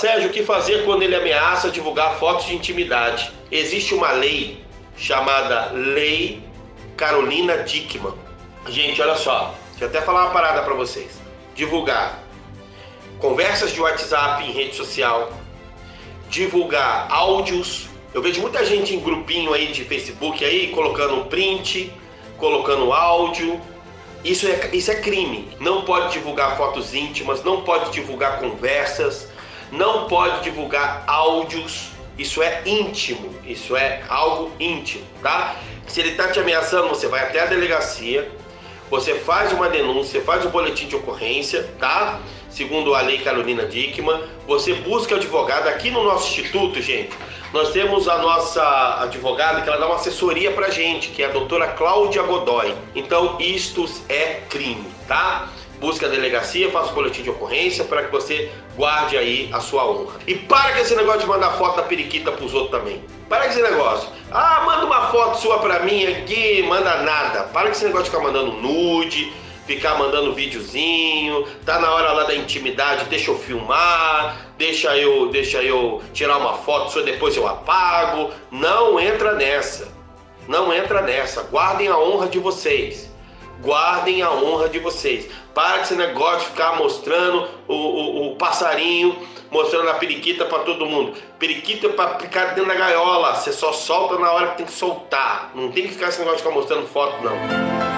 Sérgio, o que fazer quando ele ameaça divulgar fotos de intimidade? Existe uma lei chamada Lei Carolina Dickman. Gente, olha só, deixa eu até falar uma parada para vocês. Divulgar conversas de WhatsApp em rede social, divulgar áudios. Eu vejo muita gente em grupinho aí de Facebook aí colocando print, colocando áudio. Isso é, isso é crime. Não pode divulgar fotos íntimas, não pode divulgar conversas, não pode divulgar áudios. Isso é íntimo, isso é algo íntimo, tá? Se ele está te ameaçando, você vai até a delegacia, você faz uma denúncia, faz um boletim de ocorrência, tá? Segundo a lei Carolina Dickman, você busca advogado aqui no nosso instituto, gente. Nós temos a nossa advogada que ela dá uma assessoria pra gente, que é a doutora Cláudia Godoy. Então, isto é crime, tá? Busque a delegacia, faça o boletim de ocorrência para que você guarde aí a sua honra. E para com esse negócio de mandar foto da periquita pros outros também. Para com esse negócio. Ah, manda uma foto sua pra mim aqui, manda nada. Para com esse negócio de ficar mandando nude, ficar mandando videozinho, tá na hora lá da intimidade, deixa eu filmar, deixa eu, deixa eu tirar uma foto, só depois eu apago. Não entra nessa. Não entra nessa. Guardem a honra de vocês guardem a honra de vocês. Para com esse negócio de ficar mostrando o, o, o passarinho, mostrando a periquita para todo mundo. Periquita é para ficar dentro da gaiola. Você só solta na hora que tem que soltar. Não tem que ficar esse negócio de ficar mostrando foto, não.